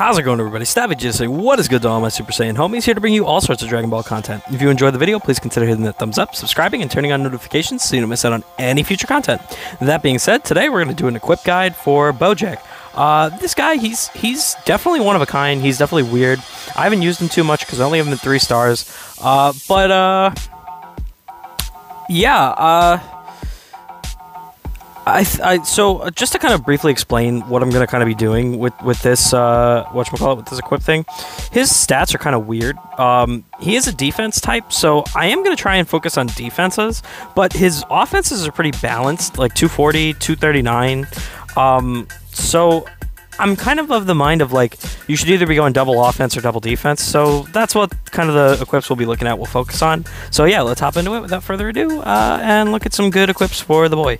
How's it going, everybody? Stavviegeta saying, what is good to all my Super Saiyan homies? Here to bring you all sorts of Dragon Ball content. If you enjoyed the video, please consider hitting that thumbs up, subscribing, and turning on notifications so you don't miss out on any future content. That being said, today we're going to do an equip guide for Bojack. Uh, this guy, he's he's definitely one of a kind. He's definitely weird. I haven't used him too much because I only have him at three stars. Uh, but uh, yeah. Uh, I, I so uh, just to kind of briefly explain what I'm to kind of be doing with with this uh what call it with this equip thing. His stats are kind of weird. Um, he is a defense type, so I am to try and focus on defenses, but his offenses are pretty balanced, like 240, 239. Um, so I'm kind of of the mind of like you should either be going double offense or double defense. So that's what kind of the equips we'll be looking at. We'll focus on. So yeah, let's hop into it without further ado uh, and look at some good equips for the boy.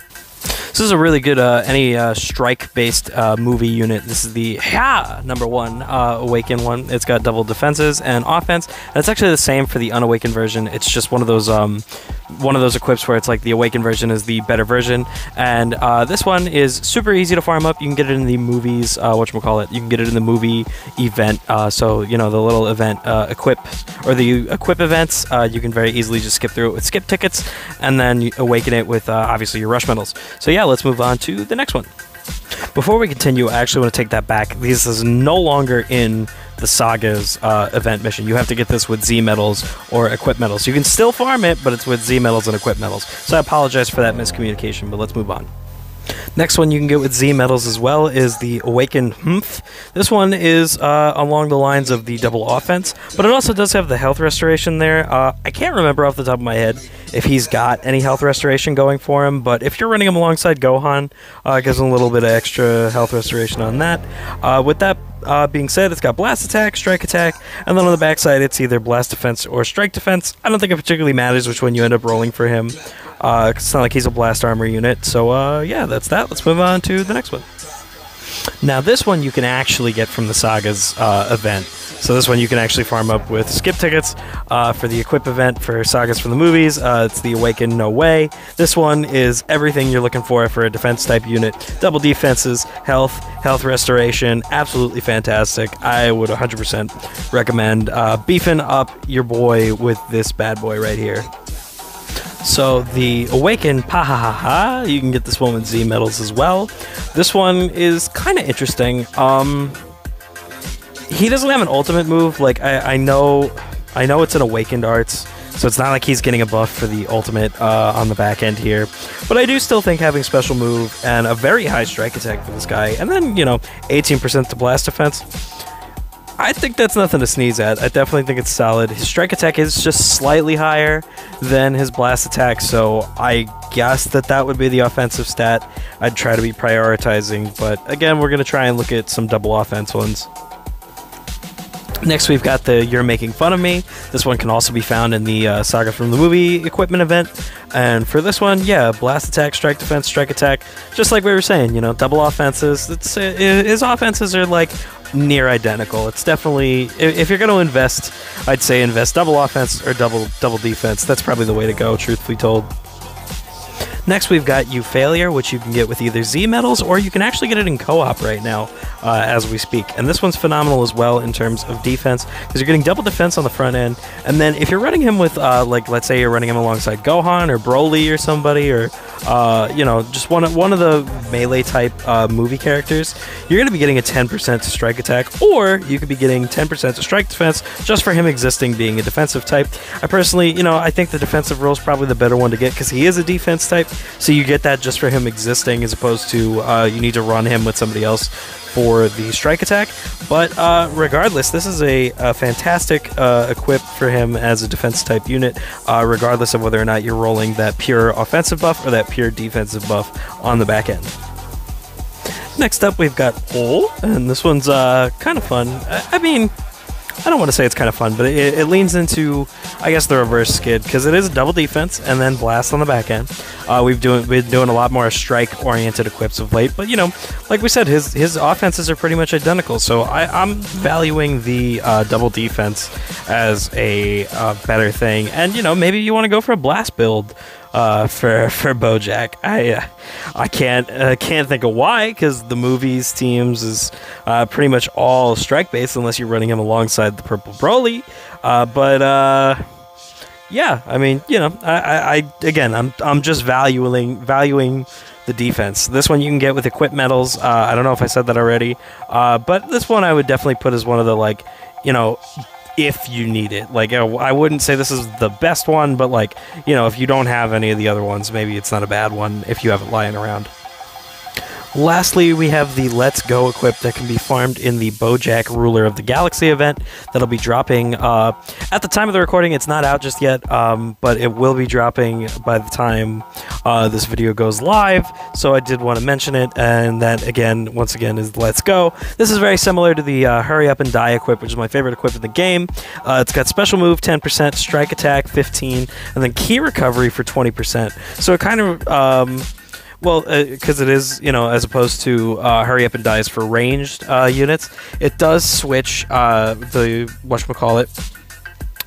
This is a really good uh, any uh, strike-based uh, movie unit. This is the Ha number one uh, Awaken one. It's got double defenses and offense. And it's actually the same for the unawakened version. It's just one of those um, one of those equips where it's like the awakened version is the better version. And uh, this one is super easy to farm up. You can get it in the movies. Uh, what call it? You can get it in the movie event. so you know the little event equip or the equip events. you can very easily just skip through it with skip tickets, and then awaken it with obviously your rush medals. So yeah, let's move on to the next one. Before we continue, I actually want to take that back. This is no longer in the Saga's uh, event mission. You have to get this with Z medals or equip medals. You can still farm it, but it's with Z medals and equip medals. So I apologize for that miscommunication, but let's move on. Next one you can get with Z Medals as well is the Awakened Humph. This one is uh, along the lines of the double offense, but it also does have the health restoration there. Uh, I can't remember off the top of my head if he's got any health restoration going for him, but if you're running him alongside Gohan, uh, gives him a little bit of extra health restoration on that. Uh, with that uh, being said, it's got blast attack, strike attack, and then on the backside, it's either blast defense or strike defense. I don't think it particularly matters which one you end up rolling for him. Uh, it's not like he's a blast armor unit. So, uh, yeah, that's that. Let's move on to the next one. Now, this one you can actually get from the Saga's uh, event. So this one you can actually farm up with skip tickets uh, for the equip event for Sagas from the movies. Uh, it's the Awaken No Way. This one is everything you're looking for for a defense type unit. Double defenses, health, health restoration. Absolutely fantastic. I would 100% recommend uh, beefing up your boy with this bad boy right here. So the Awaken Pahaha, you can get this one with Z medals as well. This one is kind of interesting. Um, he doesn't have an ultimate move. Like I, I know, I know it's an Awakened Arts, so it's not like he's getting a buff for the ultimate uh, on the back end here. But I do still think having special move and a very high strike attack for this guy, and then you know 18% to blast defense I think that's nothing to sneeze at. I definitely think it's solid. His strike attack is just slightly higher than his blast attack, so I guess that that would be the offensive stat I'd try to be prioritizing. But again, we're going to try and look at some double offense ones. Next, we've got the You're Making Fun of Me. This one can also be found in the uh, Saga from the Movie equipment event. And for this one, yeah, blast attack, strike defense, strike attack. Just like we were saying, you know, double offenses. It's, uh, his offenses are like near identical. It's definitely if you're going to invest, I'd say invest double offense or double double defense. That's probably the way to go, truthfully told. Next, we've got You Failure, which you can get with either Z medals or you can actually get it in co op right now uh, as we speak. And this one's phenomenal as well in terms of defense because you're getting double defense on the front end. And then if you're running him with, uh, like, let's say you're running him alongside Gohan or Broly or somebody, or, uh, you know, just one, one of the melee type uh, movie characters, you're going to be getting a 10% to strike attack, or you could be getting 10% to strike defense just for him existing being a defensive type. I personally, you know, I think the defensive role is probably the better one to get because he is a defense type. So you get that just for him existing, as opposed to uh, you need to run him with somebody else for the strike attack. But uh, regardless, this is a, a fantastic uh, equip for him as a defense type unit, uh, regardless of whether or not you're rolling that pure offensive buff or that pure defensive buff on the back end. Next up, we've got Hole, and this one's uh, kind of fun. I, I mean, I don't want to say it's kind of fun, but it, it leans into, I guess, the reverse skid because it is double defense and then blast on the back end. Uh, we've doing been doing a lot more strike-oriented equips of late, but you know, like we said, his his offenses are pretty much identical. So I, am valuing the uh, double defense as a uh, better thing, and you know, maybe you want to go for a blast build uh, for for Bojack. I uh, I can't uh, can't think of why because the movies teams is uh, pretty much all strike based unless you're running him alongside the Purple Broly. Uh, but uh, yeah, I mean you know I, I, I again I'm I'm just valuing valuing the defense. This one you can get with equip medals. I don't know if I said that already, but this one I would definitely put as one of the like you know if you need it. Like I wouldn't say this is the best one, but like you know if you don't have any of the other ones, maybe it's not a bad one if you have it lying around. Lastly, we have the Let's Go equip that can be farmed in the Bojack Ruler of the Galaxy event that'll be dropping. Uh, at the time of the recording, it's not out just yet, um, but it will be dropping by the time uh, this video goes live. So I did want to mention it, and that again, once again, is Let's Go. This is very similar to the uh, Hurry Up and Die equip, which is my favorite equip in the game. Uh, it's got special move 10%, strike attack 15, and then Ki recovery for 20%. So it kind of um, well, because uh, it is, you know, as opposed to uh, Hurry Up and Dies for ranged uh, units, it does switch uh, the, whatchamacallit,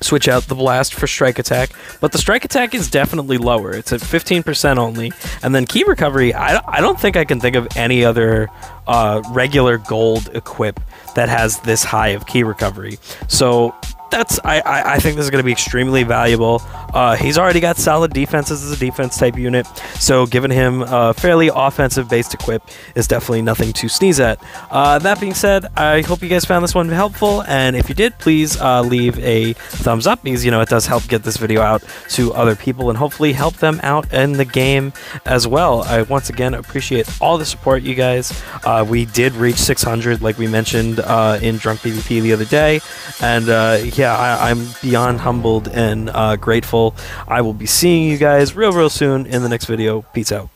switch out the blast for strike attack, but the strike attack is definitely lower. It's at 15% only. And then Ki recovery, I, I don't think I can think of any other uh, regular gold equip that has this high of key recovery. So that's I, I, I think this is going to be extremely valuable. Uh, he's already got solid defenses as a defense type unit, so giving him a fairly offensive based equip is definitely nothing to sneeze at. Uh, that being said, I hope you guys found this one helpful, and if you did, please uh, leave a thumbs up because you know it does help get this video out to other people and hopefully help them out in the game as well. I once again appreciate all the support, you guys. Uh, we did reach 600, like we mentioned uh, in Drunk PvP the other day, and yeah, I, am beyond humbled and uh, grateful. I will be seeing you guys real, real soon in the next video. Peace out.